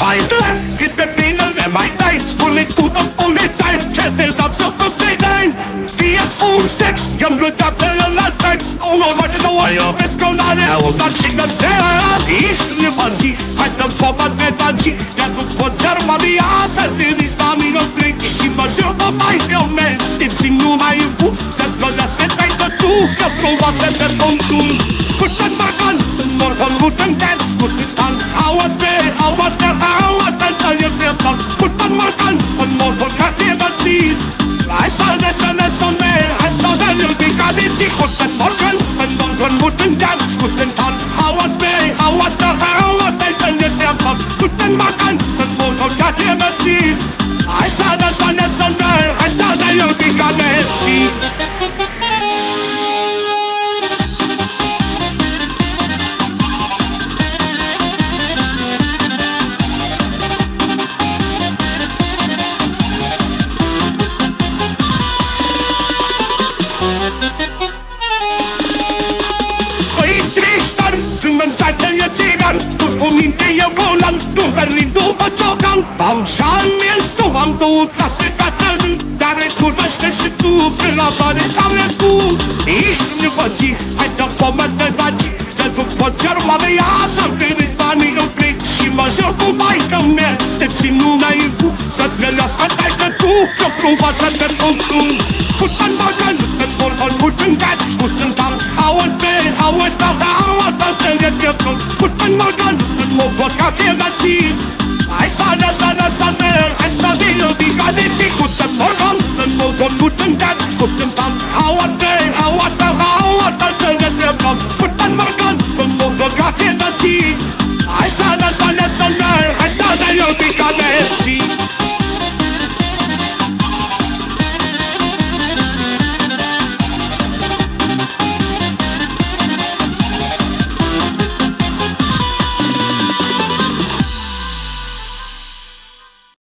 Einstein. Gib mir Pläne, wer meint eins, und Polizei, Kette, das so lustig ein. Vier, fünf, sechs, jag blundar till alla text, och någon vart det då, jag beskånade, och man känner sig Istnie bandzi, hai tam pomat me bandzi, ja tu po Germany, a sa ti di stami no drink, și mă jur pe mai eu me, timp nu mai pu, să vă las pe tai pe tu, că prova pe pe tontul. Guten Morgen, guten Morgen, guten Tag, guten Tag, was there, how was there, how was there, tell you there, guten Morgen, guten Morgen, kann ihr das sehen? I saw the sun, the sun there, I saw the little big garbage, guten Morgen, guten Morgen, guten Tag, guten Tag, how was there, how was there, how was there, tell you there, guten Morgen, guten Morgen, kann ihr das sehen? I Seitenzeiger du um de Roland du Berlin după Zogang Bam Charles tu am du Klasse Katten Dar tu vește și tu prin la bare care tu Ești nu vă zi, hai de pomă de vaci Te duc pe cerma mea să-mi priviți banii în fric Și mă jur cu maică mea, te țin numai în cu Să-ți velească taică tu, că cumva să te consum Put în bagă, nu te spun, ori put în gat Put în tam, auzi pe, auzi يقتل كنت المرجان المفوض كافي غسيل عيش على سنة سمير عيش بيو بيك عدتي كنت المرجان المفوض كنت انتك كنت انتك عوضتي عوضتي عوضتي سنة يقتل كنت المرجان المفوض كافي غسيل عيش على سنة سمير عيش بيو بيك عدتي